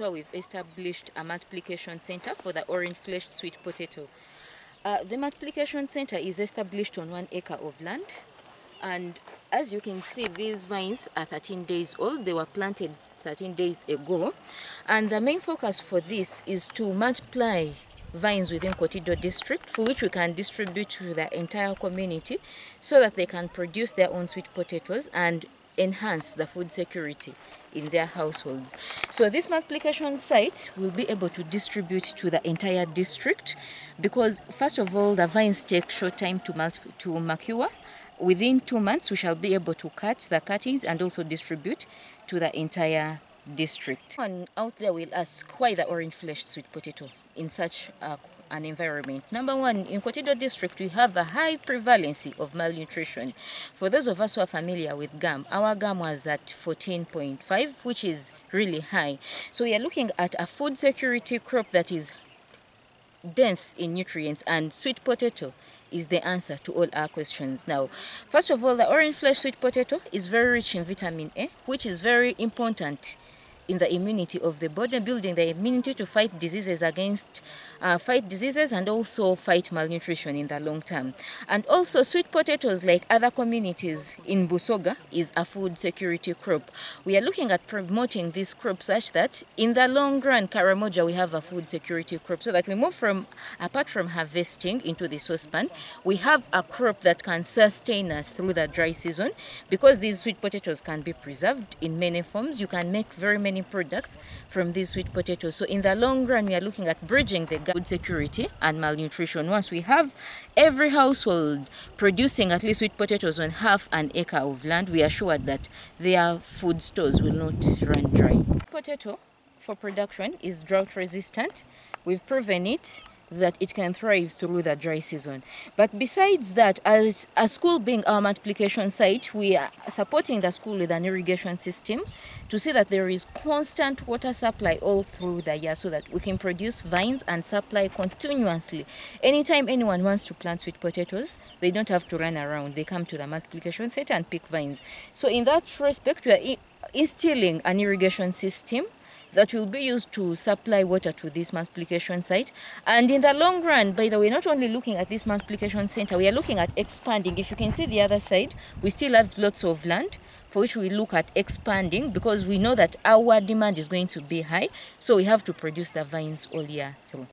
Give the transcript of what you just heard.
We've established a multiplication center for the orange fleshed sweet potato. Uh, the multiplication center is established on one acre of land and as you can see these vines are 13 days old. They were planted 13 days ago and the main focus for this is to multiply vines within Kotido district for which we can distribute to the entire community so that they can produce their own sweet potatoes and enhance the food security in their households. So this multiplication site will be able to distribute to the entire district because first of all the vines take short time to, to mature. Within two months we shall be able to cut the cuttings and also distribute to the entire district. One out there will ask why the orange fleshed sweet potato in such a an environment. Number one, in Kotido district, we have a high prevalence of malnutrition. For those of us who are familiar with GAM, our GAM was at 14.5, which is really high. So we are looking at a food security crop that is dense in nutrients and sweet potato is the answer to all our questions. Now, first of all, the orange flesh sweet potato is very rich in vitamin A, which is very important in the immunity of the body, building the immunity to fight diseases against, uh, fight diseases and also fight malnutrition in the long term. And also sweet potatoes, like other communities in Busoga, is a food security crop. We are looking at promoting this crop such that in the long run, Karamoja, we have a food security crop so that we move from, apart from harvesting into the saucepan, we have a crop that can sustain us through the dry season because these sweet potatoes can be preserved in many forms. You can make very many products from these sweet potatoes. So in the long run, we are looking at bridging the food security and malnutrition. Once we have every household producing at least sweet potatoes on half an acre of land, we are sure that their food stores will not run dry. Potato for production is drought resistant. We've proven it that it can thrive through the dry season. But besides that, as a school being our multiplication site, we are supporting the school with an irrigation system to see that there is constant water supply all through the year so that we can produce vines and supply continuously. Anytime anyone wants to plant sweet potatoes, they don't have to run around. They come to the multiplication site and pick vines. So in that respect, we are instilling an irrigation system that will be used to supply water to this multiplication site. And in the long run, by the way, not only looking at this multiplication center, we are looking at expanding. If you can see the other side, we still have lots of land for which we look at expanding because we know that our demand is going to be high. So we have to produce the vines all year through.